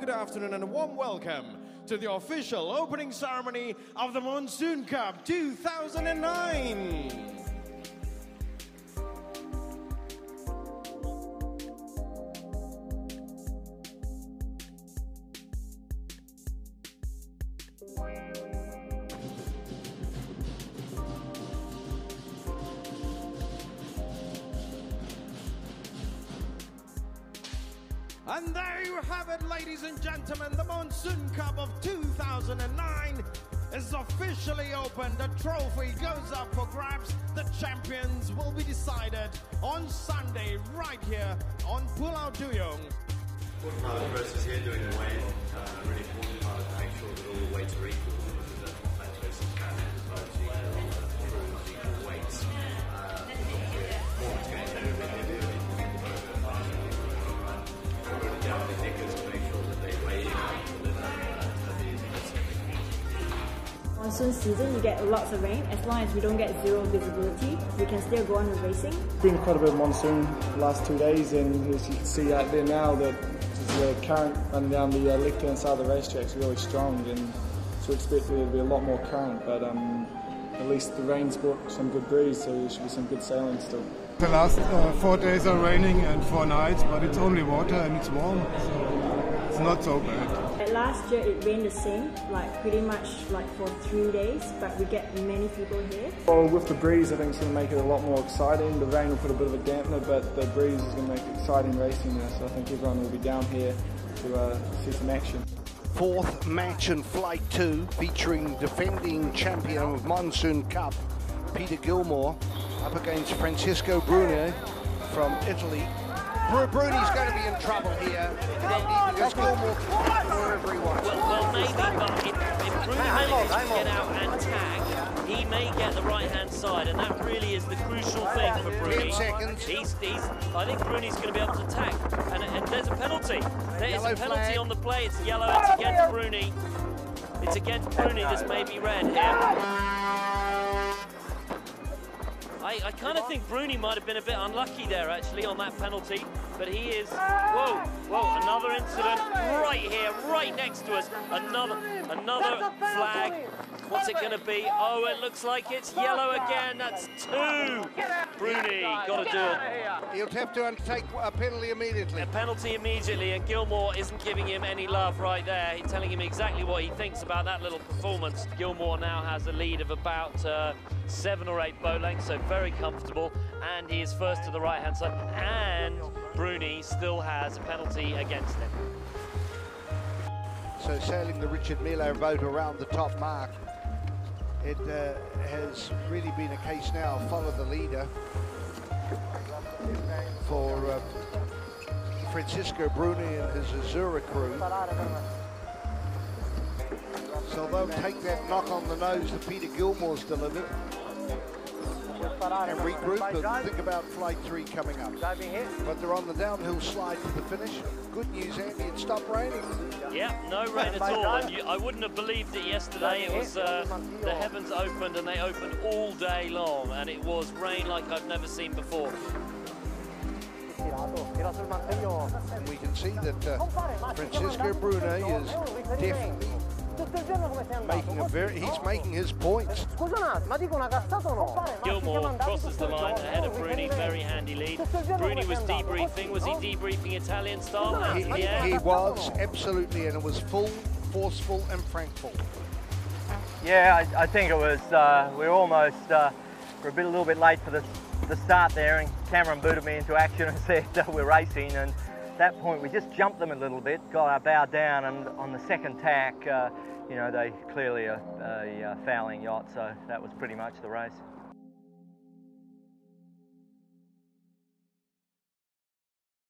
good afternoon and a warm welcome to the official opening ceremony of the Monsoon Cup 2009. And there you have it, ladies and gentlemen. The Monsoon Cup of 2009 is officially open. The trophy goes up for grabs. The champions will be decided on Sunday, right here on Pulau Duyung. Process here, doing Monsoon season, you get lots of rain. As long as we don't get zero visibility, we can still go on with racing. been quite a bit of monsoon the last two days, and as you can see out there now, that the current running down the uh, left-hand side of the racetrack is really strong, and so we expect there to be a lot more current. But um, at least the rain's brought some good breeze, so there should be some good sailing still. The last uh, four days are raining and four nights, but it's only water and it's warm, so it's not so bad. Last year it rained the same, like pretty much like for three days, but we get many people here. Well, with the breeze, I think it's going to make it a lot more exciting. The rain will put a bit of a dampener, but the breeze is going to make it exciting racing there. So I think everyone will be down here to uh, see some action. fourth match in Flight 2 featuring defending champion of Monsoon Cup, Peter Gilmour, up against Francisco Bruni from Italy. Bru- Bruni's going to be in trouble here, Andy, because Gilmour can fight wherever he wants. Well, well, maybe, but if, if Bruno manages to get out and tag, he may get the right-hand side, and that really is the crucial thing for Bruni. Seconds. He's, he's, I think Bruni's going to be able to tag, and, and there's a penalty. There is a penalty on the play. It's yellow. It's against Bruni. It's against Bruni. This may be red here. I, I kind of think Bruni might have been a bit unlucky there, actually, on that penalty. But he is. Whoa, incident right here, right next to us. Another, another flag. What's it going to be? Oh, it looks like it's yellow again. That's two. Bruni, got to do it. He'll have to undertake a penalty immediately. A penalty immediately, and Gilmour isn't giving him any love right there. He's telling him exactly what he thinks about that little performance. Gilmour now has a lead of about uh, seven or eight bow lengths, so very comfortable, and he is first to the right-hand side. And Bruni still has a penalty against him. So sailing the Richard Miller boat around the top mark, it uh, has really been a case now, follow the leader for uh, Francisco Bruni and his Azura crew. So they'll take that knock on the nose that Peter Gilmour's delivered and regroup and think about flight three coming up. But they're on the downhill slide to the finish. Good news, Andy, it stopped raining. Yeah, no rain at all, and you, I wouldn't have believed it yesterday. It was uh, the heavens opened, and they opened all day long, and it was rain like I've never seen before. And we can see that uh, Francisco Bruni is definitely making a very, he's making his points. Gilmour crosses the line ahead of Bruni, very handy lead. Bruni was debriefing. Was he debriefing Italian style? He, he- he was, absolutely, and it was full, forceful and frankful. Yeah, I, I think it was. Uh, we are almost uh, we're a bit a little bit late for the, the start there, and Cameron booted me into action and said uh, we're racing. And at that point, we just jumped them a little bit, got our bow down, and on the second tack, uh, you know, they clearly are a uh, fouling yacht, so that was pretty much the race.